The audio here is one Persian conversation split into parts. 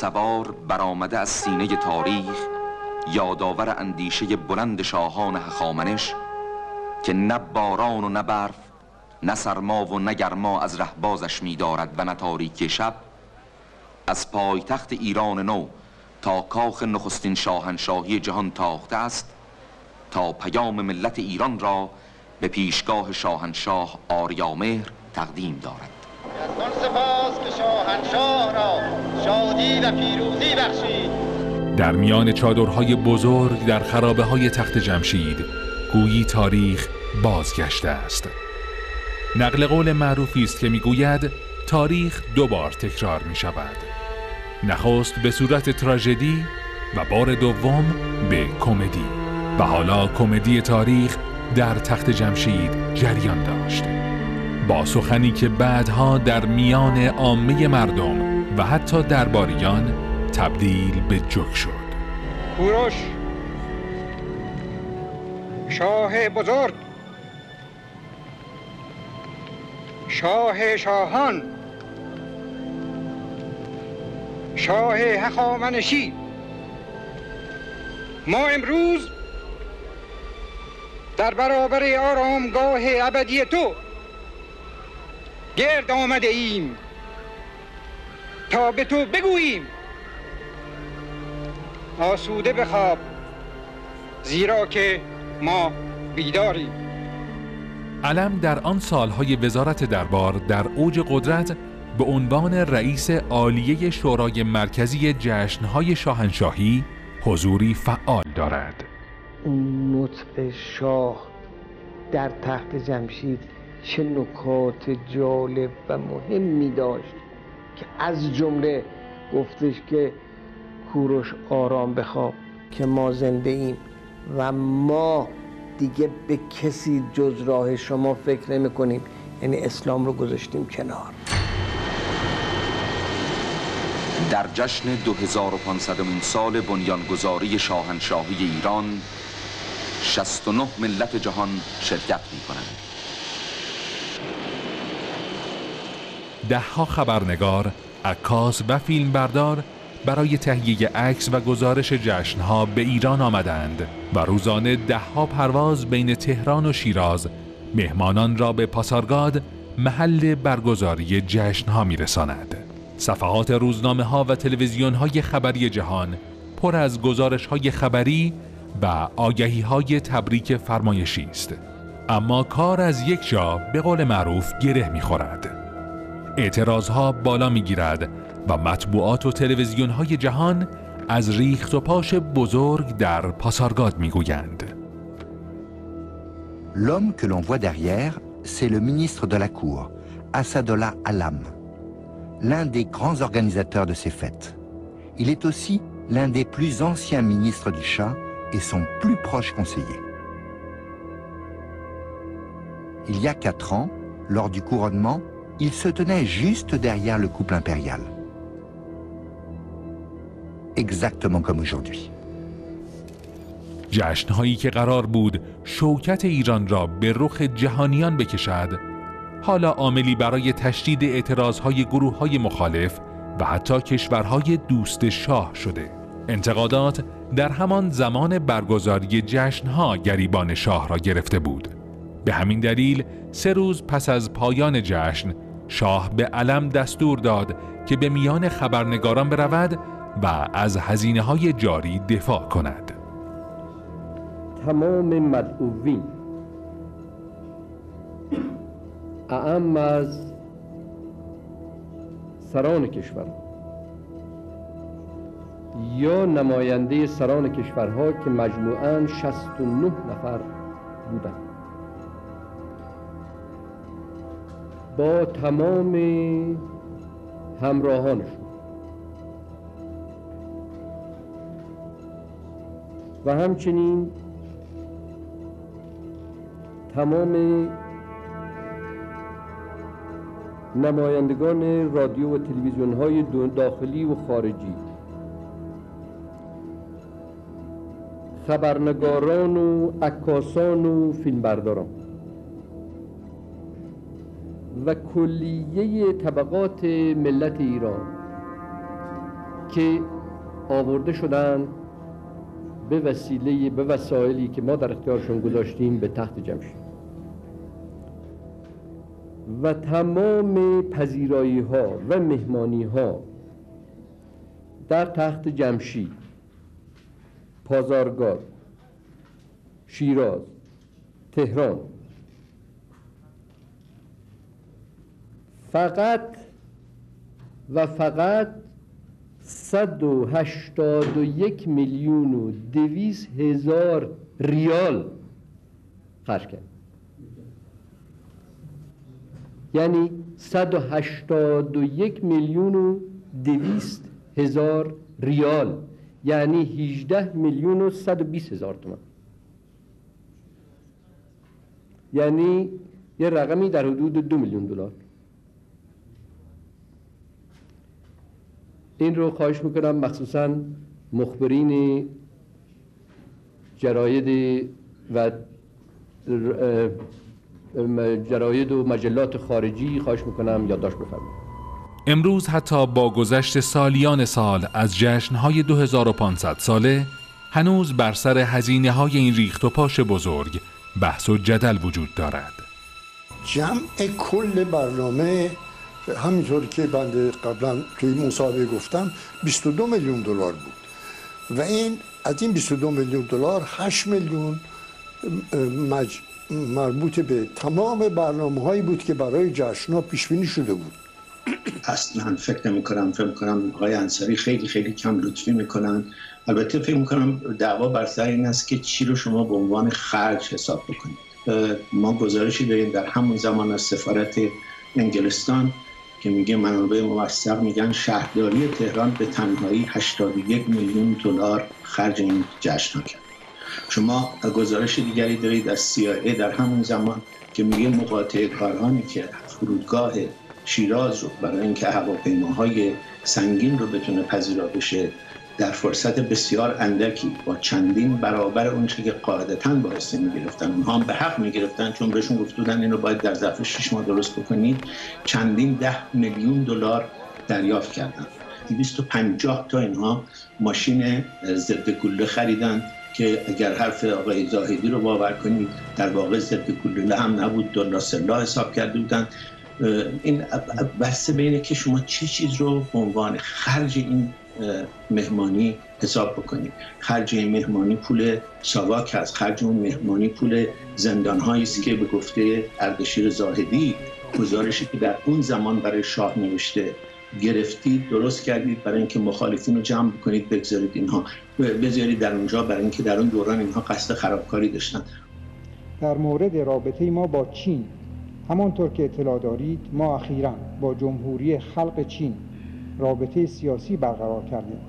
سوار برآمده از سینه تاریخ یادآور اندیشه بلند شاهان هخامنش که نه باران و نه برف نه سرما و نه گرما از رهبازش می‌دارد و نه تاریکی شب. از پایتخت ایران نو تا کاخ نخستین شاهنشاهی جهان تاخته است تا پیام ملت ایران را به پیشگاه شاهنشاه آریامهر تقدیم دارد. شاهنشاه را و پیروزی بخشید. در میان چادرهای بزرگ در خرابه های تخت جمشید گویی تاریخ بازگشته است. نقل قول معروفی است که می‌گوید تاریخ دو بار تکرار می شود نخست به صورت تراژدی و بار دوم به کمدی. و حالا کمدی تاریخ در تخت جمشید جریان داشت. با سخنی که بعدها در میان عامه مردم و حتی درباریان تبدیل به جک شد. کوروش شاه بزرگ شاه شاهان شاه هخامنشی. ما امروز در برابر آرامگاه ابدی تو گرد آمده ایم. تا به تو بگوییم. آسوده بخواب زیرا که ما بیداریم. علم در آن سالهای وزارت دربار در اوج قدرت به عنوان رئیس عالیه شورای مرکزی جشنهای شاهنشاهی حضوری فعال دارد. اون نطق شاه در تخت جمشید چه نکات جالب و مهمی داشت که از جمله گفتش که کوروش آرام بخواب که ما زنده ایم و ما دیگه به کسی جز راه شما فکر نمی کنیم. یعنی اسلام رو گذاشتیم کنار. در جشن 2500 سال بنیانگذاری شاهنشاهی ایران 69 ملت جهان شرکت می کنند دهها خبرنگار، عکاس و فیلمبردار برای تهیه عکس و گزارش جشنها به ایران آمدند و روزانه دهها پرواز بین تهران و شیراز مهمانان را به پاسارگاد محل برگزاری جشنها میرساند. صفحات روزنامه ها و تلویزیون های خبری جهان پر از گزارش های خبری و آگهی های تبریک فرمایشی است. اما کار از یک جا به قول معروف گره می‌خورد. اعتراض ها بالا میگیرد و مطبوعات و تلویزیون های جهان از ریخت و پاش بزرگ در پاسارگاد میگویند. L'homme que l'on voit derrière, c'est le ministre de la Cour, Assadollah Alam, l'un des grands organisateurs de ces fêtes. Il est aussi l'un des plus anciens ministres du Shah et son plus proche conseiller. Il y a quatre ans, lors du couronnement, il se tenait juste derrière le couple impérial. Exactement comme aujourd'hui. جشنهایی که قرار بود شوکت ایران را به رخ جهانیان بکشد حالا عاملی برای تشدید اعتراضهای گروه های مخالف و حتی کشورهای دوست شاه شده انتقادات در همان زمان برگزاری جشنها گریبان شاه را گرفته بود به همین دلیل سه روز پس از پایان جشن شاه به علم دستور داد که به میان خبرنگاران برود و از هزینه های جاری دفاع کند. تمام مدعوین. اعم از سران کشور. یا نماینده سران کشورها که مجموعاً 69 نفر بودند. با تمام همراهانشون. و همچنین تمام نمایندگان رادیو و تلویزیون های داخلی و خارجی خبرنگاران و عکاسان و فیلمبرداران. و کلیه طبقات ملت ایران که آورده شدن به وسیله به وسایلی که ما در اختیارشون گذاشتیم به تخت جمشید. و تمام پذیرایی ها و مهمانی ها در تخت جمشید. پازارگاد شیراز تهران فقط و فقط 181 میلیون و دویست هزار ریال خرج کرد. یعنی 181 میلیون و دویست هزار ریال. یعنی 18 میلیون و 120 هزار تومان. یعنی یه رقمی در حدود دو میلیون دلار. این رو خواهش می‌کنم مخصوصا مخبرین جراید و جراید و مجلات خارجی خواهش می‌کنم یادداشت بفرمایید. امروز حتی با گذشت سالیان سال از جشنهای 2500 ساله هنوز بر سر هزینه های این ریخت و پاش بزرگ بحث و جدل وجود دارد. جمع کل برنامه همینطور که بنده قبلا توی مصاحبه گفتم 22 میلیون دلار بود. و این از این 22 میلیون دلار 8 میلیون مج... مربوط به تمام برنامه هایی بود که برای جشن پیش بینی شده بود. اصلا فکر نمی کنم فکر کنم آقای انصاری خیلی خیلی کم لطفی می‌کنن. البته فکر می‌کنم دعوا بر سر این است که چی رو شما به عنوان خرج حساب بکنید. ما گزارشی داریم در همون زمان از سفارت انگلستان که میگه منابع موثق میگن شهرداری تهران به تنهایی 81 میلیون دلار خرج این جشن کرد. شما گزارش دیگری دارید از CIA در همون زمان که میگه مقاطع کارهانی که فرودگاه شیراز رو برای اینکه هواپیماهای سنگین رو بتونه پذیرا بشه در فرصت بسیار اندکی با چندین برابر اونچه که قاعدتا بایسته می‌گرفتن. اونها هم به حق می‌گرفتن چون بهشون گفتودن این رو باید در ظرف 6 ماه درست بکنید. چندین ده میلیون دلار دریافت کردن. 250 تا اینها ماشین ضد گله خریدن که اگر حرف آقای زاهدی رو باور کنید در واقع ضد گلوله هم نبود دلار سلا حساب کرده بودن. این بحث بینه که شما چه چیز رو به عنوان خرج این مهمانی حساب بکنید خرج این مهمانی پول ساواک هست. خرج اون مهمانی پول زندان است که به گفته اردشیر زاهدی گزارشی که در اون زمان برای شاه نوشته گرفتید درست کردید. برای اینکه مخالفین رو جمع بکنید بگذارید اینها. بذارید در اونجا برای اینکه در اون دوران اینها قصد خرابکاری داشتن. در مورد رابطه ما با چین همانطور که اطلاع دارید ما اخیرا با جمهوری خلق چین رابطه سیاسی برقرار کردیم.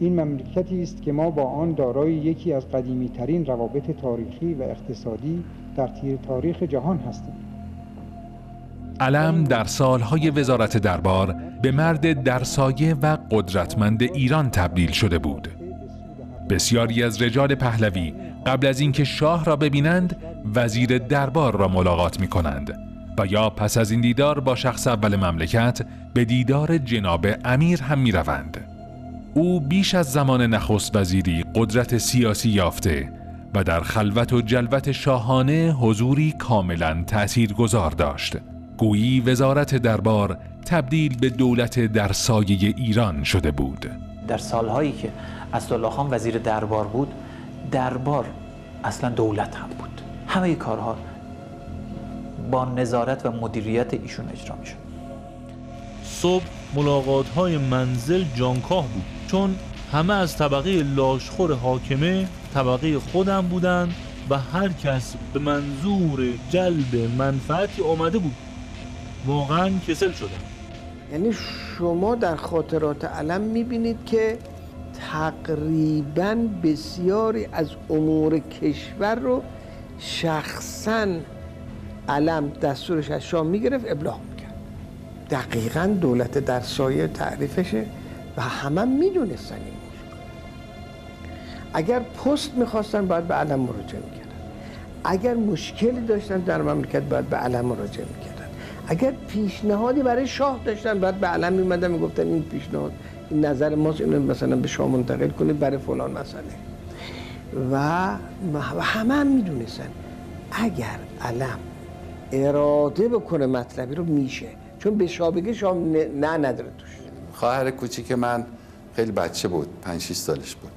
این مملکتی است که ما با آن دارای یکی از قدیمی ترین روابط تاریخی و اقتصادی در تیر تاریخ جهان هستیم. علم در سالهای وزارت دربار به مرد درسایه و قدرتمند ایران تبدیل شده بود. بسیاری از رجال پهلوی قبل از اینکه شاه را ببینند وزیر دربار را ملاقات می کنند و یا پس از این دیدار با شخص اول مملکت به دیدار جناب امیر هم می روند. او بیش از زمان نخست وزیری قدرت سیاسی یافته و در خلوت و جلوت شاهانه حضوری کاملا تأثیر گذار داشت. گویی وزارت دربار تبدیل به دولت در سایه ایران شده بود. در سالهایی که اسدالله خان وزیر دربار بود دربار اصلا دولت هم بود همه کارها با نظارت و مدیریت ایشون اجرا می‌شد. صبح ملاقات های منزل جانکاه بود. چون همه از طبقه لاشخور حاکمه طبقه خودم بودند و هر کس به منظور جلب منفعتی آمده بود. واقعا کسل شدن یعنی شما در خاطرات علم می‌بینید که تقریبا بسیاری از امور کشور رو شخصا علم دستورش از شام می‌گرفت ابلاغ می‌کرد. دقیقا دولت در سایه تعریفشه و همه می‌دونستن این موضوع. اگر پست می‌خواستن باید به علم مراجعه می‌کردن. اگر مشکلی داشتن در مملکت باید به علم مراجعه می‌کردن. اگر پیشنهادی برای شاه داشتن باید به علم میمدن می‌گفتن این پیشنهاد این نظر ماست اینو مثلا به شما منتقل کنید برای فلان مسئله. و همه هم می‌دونستن. اگر علم اراده بکنه مطلبی رو میشه. چون به شابگه شام نه نداره توش. خواهر کوچیک من خیلی بچه بود پنج 6 سالش بود.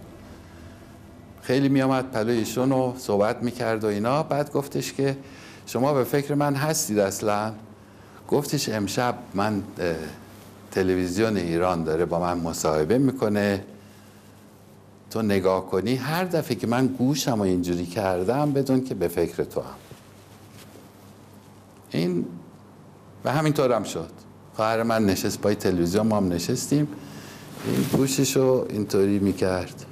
خیلی میامد پلوی ایشون و صحبت می‌کرد و اینا. بعد گفتش که شما به فکر من هستید اصلا؟ گفتش امشب من تلویزیون ایران داره با من مصاحبه می‌کنه. تو نگاه کنی هر دفعه که من گوشم و اینجوری کردم بدون که به فکر تو هم. این و همینطور هم شد. خواهر من نشست پای تلویزیون ما هم نشستیم. این گوششو اینطوری می‌کرد.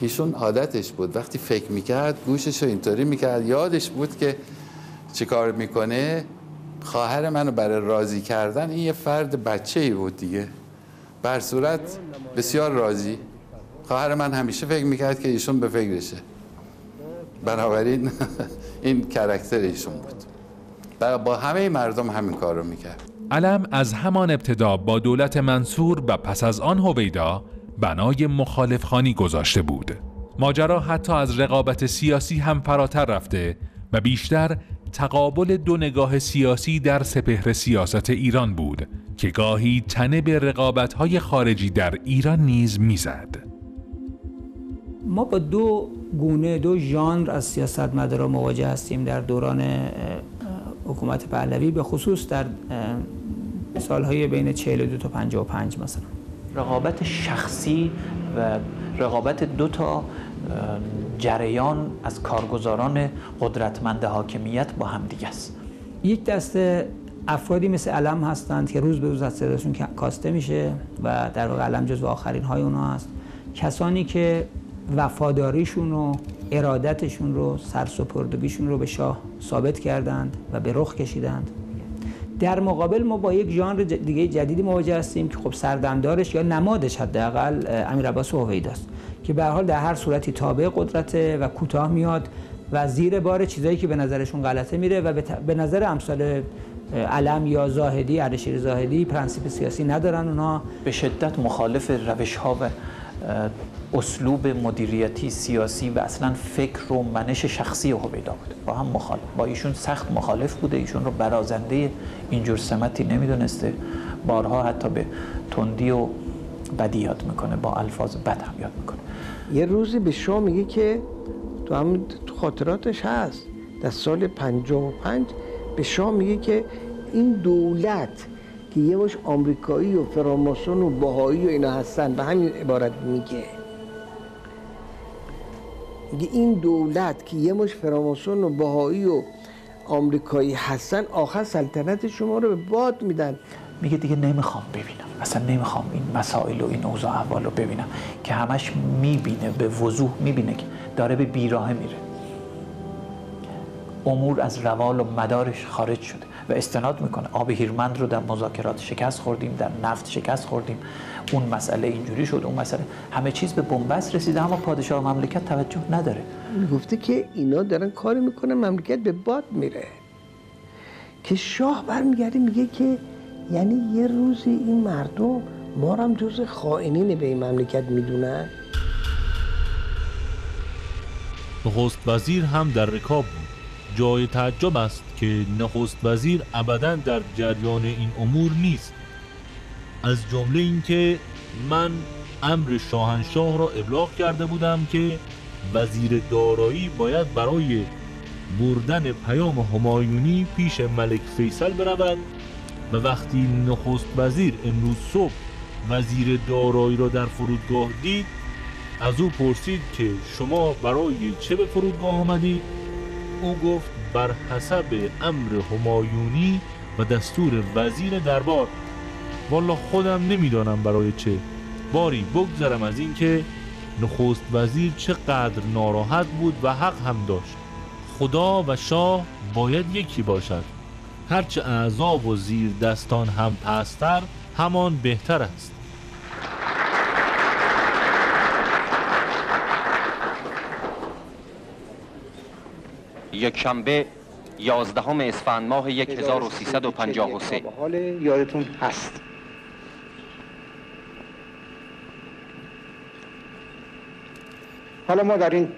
ایشون عادتش بود. وقتی فکر می‌کرد گوششو اینطوری می‌کرد. یادش بود که چه کار می‌کنه؟ خواهر منو برای راضی کردن این یه فرد بچه ای بود دیگه. بر صورت بسیار راضی. خواهر من همیشه فکر می‌کرد که ایشون به فکرشه. بنابراین این کرکتر ایشون بود. با همه مردم همین کار رو می‌کرد علم از همان ابتدا با دولت منصور و پس از آن هویدا بنای مخالف خانی گذاشته بود ماجرا حتی از رقابت سیاسی هم فراتر رفته و بیشتر تقابل دو نگاه سیاسی در سپهر سیاست ایران بود که گاهی تنه به رقابت‌های خارجی در ایران نیز می‌زد. ما با دو گونه دو ژانر از سیاست مدارا مواجه هستیم در دوران حکومت پهلوی به خصوص در سالهای بین 42 تا 55 مثلا. رقابت شخصی و رقابت دو تا جریان از کارگزاران قدرتمند حاکمیت با هم دیگه است. یک دسته افرادی مثل علم هستند که روز به روز از صداشون کاسته میشه و در واقع علم جزو آخرین های اونا هست. کسانی که وفاداریشون و ارادتشون رو سرسپردگیشون رو به شاه ثابت کردند و به رخ کشیدند. در مقابل ما با یک ژانر دیگه جدیدی مواجه هستیم که خب سردمدارش یا نمادش حداقل امیر عباس هویداست که به حال در هر صورتی تابع قدرته و کوتاه میاد و زیر بار چیزایی که به نظرشون غلطه میره و به نظر امثال علم یا زاهدی اردشیر زاهدی پرنسیپ سیاسی ندارن اونا. به شدت مخالف روش ها و اسلوب مدیریتی سیاسی و اصلا فکر و منش شخصی هویدا بود با هم مخالف. با ایشون سخت مخالف بوده. ایشون رو برازنده اینجور سمتی نمی‌دونسته. بارها حتی به تندی و بدی یاد می‌کنه. با الفاظ بد هم یاد می‌کنه. یه روزی به شما میگه که تو هم تو خاطراتش هست. در سال 55 به شما میگه که این دولت که یه مش آمریکایی و فراماسون و باهایی و اینا هستن به همین عبارت میگه. میگه این دولت که یه مش فراماسون و باهایی و آمریکایی هستن آخر سلطنت شما رو به باد میدن. میگه دیگه نمی‌خوام ببینم. اصلا نمی‌خوام این مسائل و این اوضاع احوال رو ببینم. که همش می‌بینه به وضوح می‌بینه که داره به بیراه میره. امور از روال و مدارش خارج شده و استناد می‌کنه. آب هیرمند رو در مذاکرات شکست خوردیم در نفت شکست خوردیم. اون مسئله اینجوری شد اون مسئله. همه چیز به بنبست رسیده اما پادشاه مملکت توجه نداره. گفته که اینا دارن کاری می‌کنن مملکت به باد میره. که شاه برمیگرده میگه که یعنی یه روزی این مردم ما هم جز خائنین به این مملکت می‌دونن؟ نخست وزیر هم در رکاب بود. جای تعجب است که نخست وزیر ابدا در جریان این امور نیست. از جمله اینکه من امر شاهنشاه را ابلاغ کرده بودم که وزیر دارایی باید برای بردن پیام همایونی پیش ملک فیصل برود و وقتی نخست وزیر امروز صبح وزیر دارایی را در فرودگاه دید از او پرسید که شما برای چه به فرودگاه آمدید؟ او گفت بر حسب امر همایونی و دستور وزیر دربار. والا خودم نمی‌دانم برای چه. باری بگذرم از اینکه نخست وزیر چقدر ناراحت بود و حق هم داشت. خدا و شاه باید یکی باشد. هرچه اعذاب و زیر دستان هم پستر همان بهتر است. یک شنبه یازدهم اسفند ماه 1353 حال یادتون هست. حالا ما در این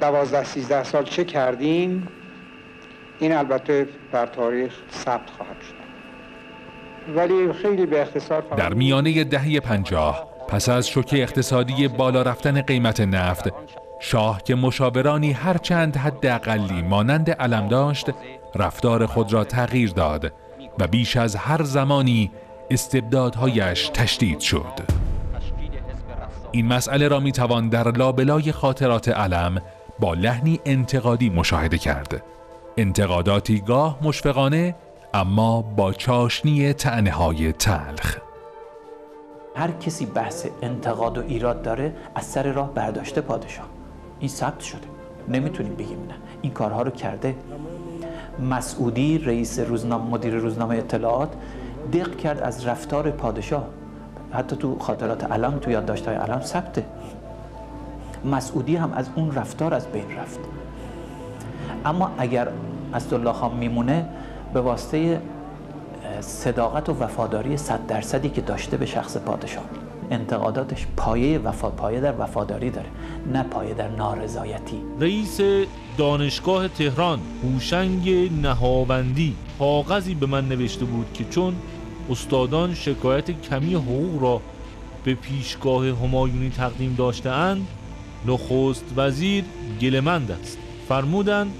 دوازده سیزده سال چه کردیم؟ این البته در تاریخ ثبت خواهد شد. ولی خیلی به اختصار در میانه دهه پنجاه پس از شوک اقتصادی بالا رفتن قیمت نفت شاه که مشاورانی هرچند حداقلی مانند علم داشت رفتار خود را تغییر داد و بیش از هر زمانی استبدادهایش تشدید شد. این مسئله را می توان در لابلای خاطرات علم با لحنی انتقادی مشاهده کرد. انتقاداتی گاه مشفقانه اما با چاشنی تعنه های تلخ. هر کسی بحث انتقاد و ایراد داره از سر راه برداشته پادشاه. این ثبت شده. نمی‌تونیم بگیم نه. این کارها رو کرده. مسعودی رئیس روزنامه مدیر روزنامه اطلاعات دق کرد از رفتار پادشاه. حتی تو خاطرات علم تو یادداشت‌های علم ثبته. مسعودی هم از اون رفتار از بین رفت. اما اگر اسدالله خان میمونه به واسطه صداقت و وفاداری صد درصدی که داشته به شخص پادشاه انتقاداتش پایه وفا پایه در وفاداری داره نه پایه در نارضایتی. رئیس دانشگاه تهران هوشنگ نهاوندی کاغذی به من نوشته بود که چون استادان شکایت کمی حقوق را به پیشگاه همایونی تقدیم داشتهاند نخست وزیر گلمند است. فرمودند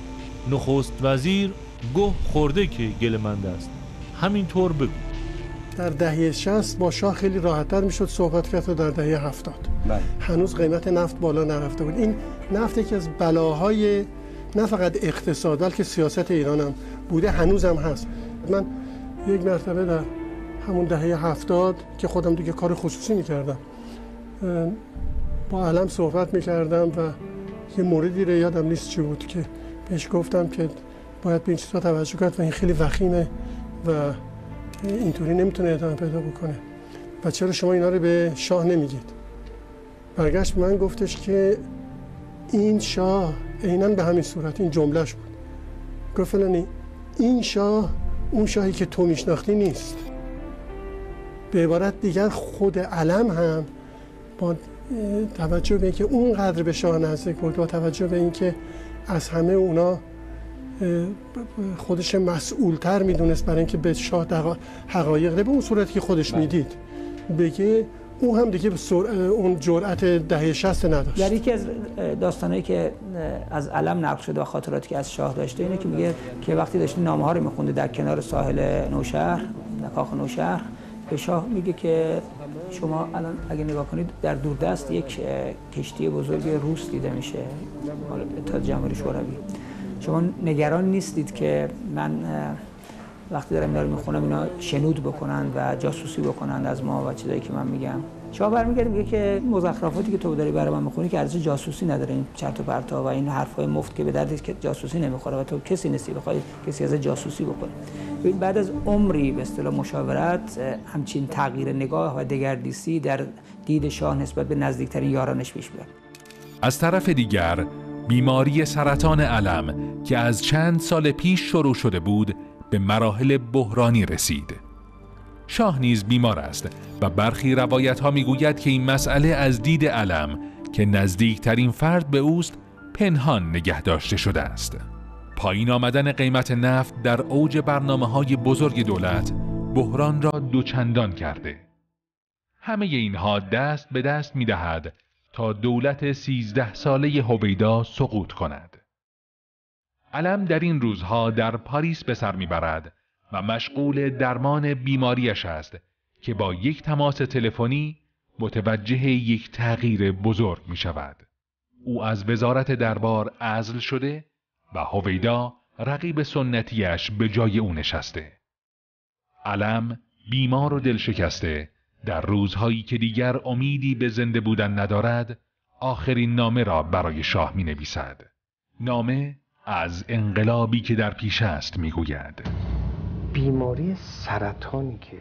نخست وزیر گه خورده که گلمند است. همینطور بگو. در دهه 60 با شاه خیلی راحتتر می‌شد صحبت کرد در دهه 70 بله. هنوز قیمت نفت بالا نرفته بود. این نفت یکی از بلاهای نه فقط اقتصاد بلکه سیاست ایران هم بوده هنوز هم هست. من یک مرتبه در همون دهه هفتاد که خودم دیگه کار خصوصی می‌کردم. با علم صحبت می‌کردم و یه موردی رو یادم نیست چی بود که بهش گفتم که باید به این چیزا توجه کرد و این خیلی وخیمه و اینطوری نمی‌تونه ادامه پیدا بکنه. و چرا شما اینا رو به شاه نمیگید؟ برگشت من گفتش که این شاه عینا به همین صورت این جملهش بود. گفت فلانی این شاه اون شاهی که تو میشناختی نیست. به عبارت دیگر خود علم هم با توجه به اینکه اونقدر به شاه نزدیک بود با توجه به اینکه از همه اونا خودش مسئولتر می‌دونست برای اینکه به شاه حقایق به اون صورتی که خودش بله. می‌دید بگه او هم دیگه به اون جرأت دهه 60 نداشت در یکی از داستانهایی که از علم نقل شده و خاطراتی که از شاه داشته اینه که میگه که وقتی داشته نامه ها رو میخونده در کنار ساحل نوشهر در کاخ نوشهر به شاه میگه که شما الان اگه نگاه کنید در دوردست یک کشتی بزرگ روس دیده میشه اتحاد جمهوری شوروی. شما نگران نیستید که من وقتی دارم اینا رو می‌خونم اینا شنود بکنن و جاسوسی بکنن از ما و چیزایی که من میگم؟ شما برمیگردیم میگه که مزخرفاتی که تو داری برای من می‌خونی که ارزش جاسوسی نداره. این چرت و پرتا و این حرفای مفت که به درد که جاسوسی نمی‌خوره و تو کسی نیستی بخوای کسی از جاسوسی بکنه. ببین بعد از عمری به اصطلاح مشاورت همچین تغییر نگاه و دگردیسی در دید شاه نسبت به نزدیکترین یارانش پیش بیاد از طرف دیگر بیماری سرطان علم که از چند سال پیش شروع شده بود به مراحل بحرانی رسید. شاه نیز بیمار است و برخی روایت ها می‌گوید که این مسئله از دید علم که نزدیکترین فرد به اوست پنهان نگه داشته شده است پایین آمدن قیمت نفت در اوج برنامه های بزرگ دولت بحران را دوچندان کرده همه اینها دست به دست می دهد تا دولت سیزده ساله هویدا سقوط کند. علم در این روزها در پاریس به سر می‌برد و مشغول درمان بیماریش است که با یک تماس تلفنی متوجه یک تغییر بزرگ می شود. او از وزارت دربار ازل شده و هویدا رقیب سنتیش به جای او نشسته. علم بیمار و دل شکسته در روزهایی که دیگر امیدی به زنده بودن ندارد آخرین نامه را برای شاه می نویسد. نامه از انقلابی که در پیش است می گوید. بیماری سرطانی که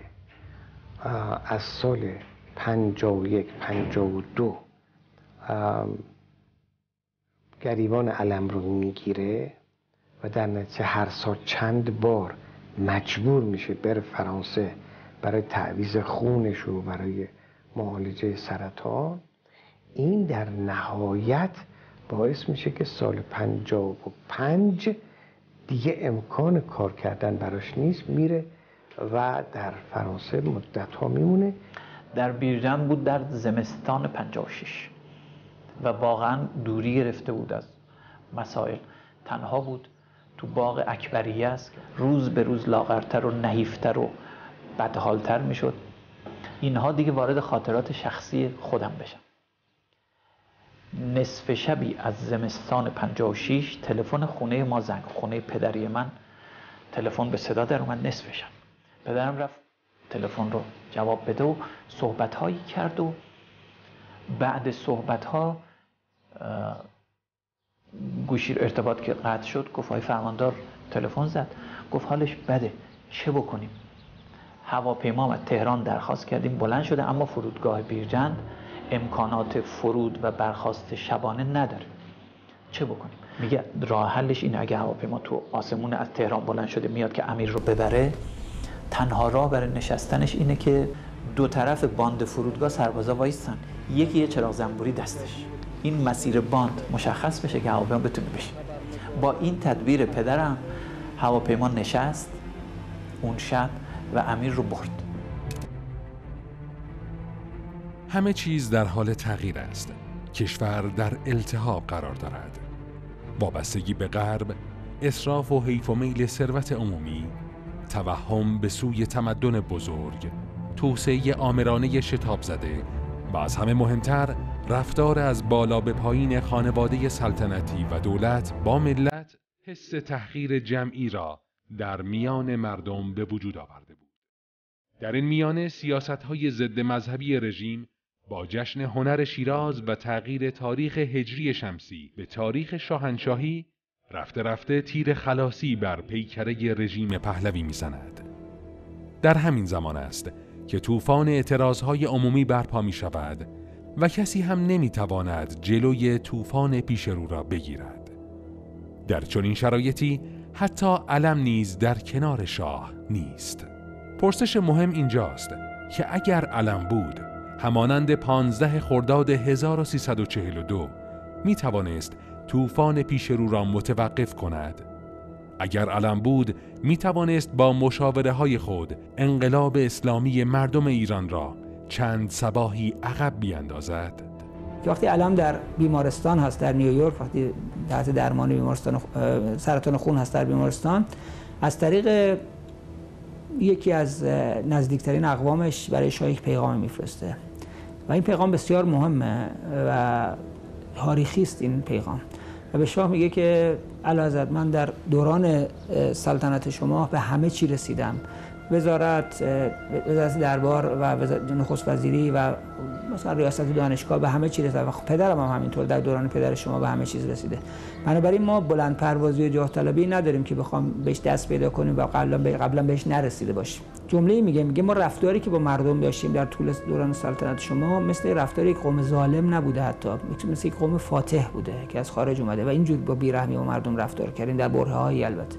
از سال پنجا یک پنجا و دو گریبان علم رو می‌گیره و در نتیجه هر سال چند بار مجبور میشه بره فرانسه برای تعویز خونش و برای معالجه سرطان. این در نهایت باعث میشه که سال پنجاب و پنج دیگه امکان کار کردن براش نیست میره و در فرانسه مدت ها میمونه. در بیرجند بود در زمستان 56 و واقعا دوری گرفته بود از مسائل. تنها بود تو باغ اکبریه است. روز به روز لاغرتر و نحیفتر و بدحالتر می‌شد. اینها دیگه وارد خاطرات شخصی خودم بشم نصف شبی از زمستان 56 تلفن خونه ما زنگ خونه پدری من. تلفن به صدا در اومد نصف شب. پدرم رفت تلفن رو جواب بده و صحبت هایی کرد و بعد صحبت ها گوشی ارتباط که قطع شد گفت های فرماندار تلفن زد. گفت حالش بده چه بکنیم؟ هواپیما از تهران درخواست کردیم بلند شده اما فرودگاه بیرجند. امکانات فرود و برخواست شبانه نداره. چه بکنیم؟ میگه راه حلش اینه اگه هواپیما تو آسمون از تهران بلند شده میاد که امیر رو ببره تنها راه برای نشستنش اینه که دو طرف باند فرودگاه سربازا وایستن. یکی یه چراغ زنبوری دستش. این مسیر باند مشخص بشه که هواپیما بتونه بشه. با این تدبیر پدرم هواپیما نشست اون شب و امیر رو برد. همه چیز در حال تغییر است کشور در التهاب قرار دارد وابستگی به غرب اصراف و حیف و میل ثروت عمومی توهم به سوی تمدن بزرگ توسعه آمرانه شتاب زده و از همه مهمتر رفتار از بالا به پایین خانواده سلطنتی و دولت با ملت حس تحقیر جمعی را در میان مردم به وجود آورده بود. در این میانه سیاست های ضد مذهبی رژیم با جشن هنر شیراز و تغییر تاریخ هجری شمسی به تاریخ شاهنشاهی رفته رفته تیر خلاصی بر پیکره رژیم پهلوی می‌زند. در همین زمان است که طوفان اعتراضهای عمومی برپا می شود و کسی هم نمی‌تواند جلوی طوفان پیش رو را بگیرد. در چنین شرایطی حتی علم نیز در کنار شاه نیست. پرسش مهم اینجاست که اگر علم بود همانند 15 خرداد 1342 می توانست طوفان پیش رو را متوقف کند. اگر علم بود می توانست با مشاوره های خود انقلاب اسلامی مردم ایران را چند سباهی عقب بیاندازد. وقتی علم در بیمارستان هست در نیویورک وقتی تحت درمان بیمارستان سرطان خون هست در بیمارستان از طریق یکی از نزدیکترین اقوامش برای شاه یک پیغام میفرسته. و این پیغام بسیار مهمه و تاریخی است این پیغام. و به شاه میگه که علاوه من در دوران سلطنت شما به همه چی رسیدم. وزارت وزارت دربار و نخست وزیری و مثلا ریاست دانشگاه به همه چی رسیده و پدرم هم همینطور در دوران پدر شما به همه چیز رسیده. بنابراین ما بلند پروازی و جاه طلبی نداریم که بخوام بهش دست پیدا کنیم و قبلا قبلا بهش نرسیده باشیم. جمله میگه میگه ما رفتاری که با مردم داشتیم در طول دوران سلطنت شما مثل رفتاری یک قوم ظالم نبوده حتی. مثل یک قوم فاتح بوده که از خارج اومده و اینجور با بیرحمی با مردم رفتار کردیم در برهه‌های البته.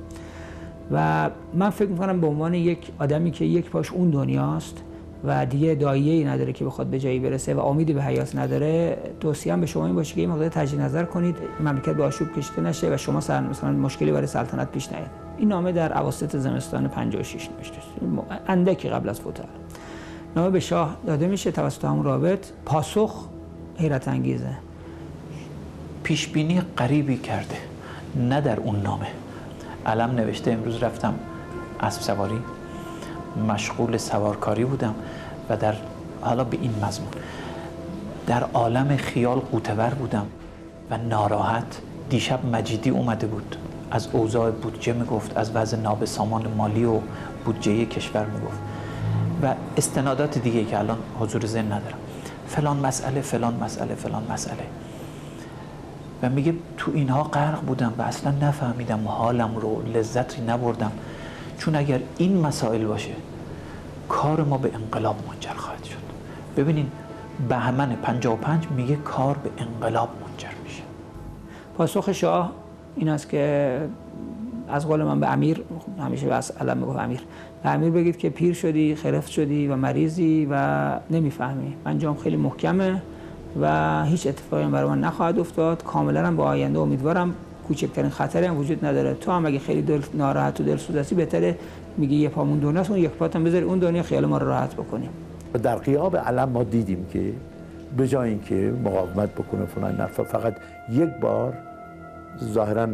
و من فکر می‌کنم به عنوان یک آدمی که یک پاش اون دنیاست و دیگه دایه ای نداره که بخواد به جایی برسه و امیدی به حیات نداره توصیه به شما این باشه که این مقدار تجدید نظر کنید مملکت به آشوب کشیده نشه و شما سر مثلا مشکلی برای سلطنت پیش نیاد. این نامه در اواسط زمستان 56 نوشته اندکی قبل از فوت نامه به شاه داده میشه توسط همون رابط. پاسخ حیرت انگیزه. پیش بینی غریبی کرده نه در اون نامه. علم نوشته امروز رفتم اسب سواری. مشغول سوارکاری بودم و در حالا به این مضمون. در عالم خیال قوتور بودم و ناراحت دیشب مجیدی اومده بود. از اوضاع بودجه می‌گفت از وضع نابسامان مالی و بودجه کشور می‌گفت. و استنادات دیگه که الان حضور ذهن ندارم. فلان مسئله فلان مسئله فلان مسئله. و میگه تو اینها غرق بودم و اصلا نفهمیدم حالم رو لذتی نبردم. چون اگر این مسائل باشه کار ما به انقلاب منجر خواهد شد. ببینین بهمن 55 میگه کار به انقلاب منجر میشه. پاسخ شاه این است که از قول من به امیر همیشه بس علم می‌گفت امیر. به امیر بگید که پیر شدی خرفت شدی و مریضی و نمی‌فهمی. من جام خیلی محکمه. و هیچ اتفاقی هم برای من نخواهد افتاد. کاملا با آینده امیدوارم کوچکترین خطری هم وجود نداره. تو هم اگه خیلی دل ناراحت و دلسوز هستی بهتره میگی یه پامون دنیاست اون یک پاتم بذاری اون دنیا خیال ما رو راحت بکنیم. در قیاب علم ما دیدیم که به جای اینکه مقاومت بکنه فلان نرفا فقط یک بار ظاهرا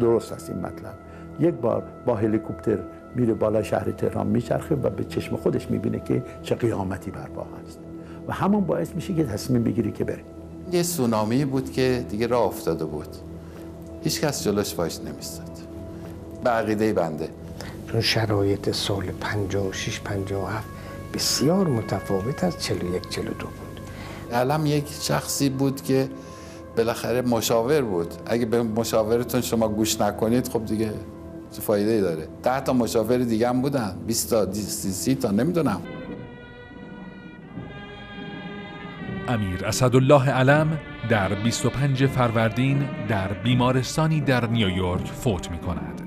درست است این مطلب. یک بار با هلیکوپتر میره بالا شهر تهران میچرخه و به چشم خودش می‌بینه که چه قیامتی برپا هست. و همون باعث میشه که تصمیم بگیری که بره یه سونامی بود که دیگه راه افتاده بود. هیچ کس جلوش وایس نمیستاد به عقیده بنده. چون شرایط سال 56 57 بسیار متفاوت از 41 42 بود. علم یک شخصی بود که بالاخره مشاور بود. اگه به مشاورتون شما گوش نکنید خب دیگه چه فایده ای داره؟ ده تا مشاور دیگه هم بودن. 20 تا 30 تا نمی‌دونم. امیر اسدالله علم در 25 فروردین در بیمارستانی در نیویورک فوت می کند.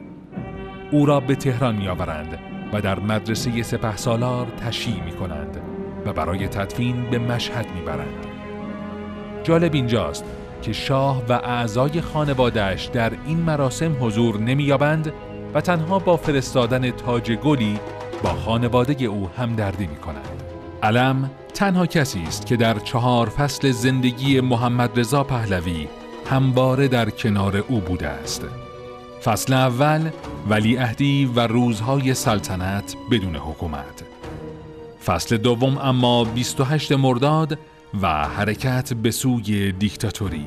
او را به تهران می آورند و در مدرسه سپه سالار تشییع می کنند و برای تدفین به مشهد می برند. جالب اینجاست که شاه و اعضای خانوادهش در این مراسم حضور نمییابند و تنها با فرستادن تاج گلی با خانواده او همدردی می کنند. علم تنها کسی است که در چهار فصل زندگی محمد رضا پهلوی همواره در کنار او بوده است. فصل اول ولیعهدی و روزهای سلطنت بدون حکومت. فصل دوم اما 28 مرداد و حرکت به سوی دیکتاتوری.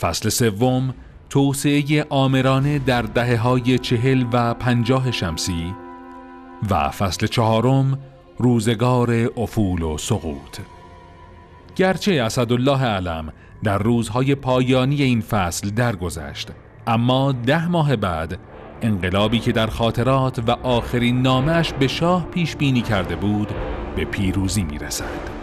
فصل سوم توسعه آمرانه در دهه های چهل و پنجاه شمسی و فصل چهارم روزگار افول و سقوط گرچه اسدالله علم در روزهای پایانی این فصل درگذشت اما ده ماه بعد انقلابی که در خاطرات و آخرین نامش به شاه پیش بینی کرده بود به پیروزی می رسد.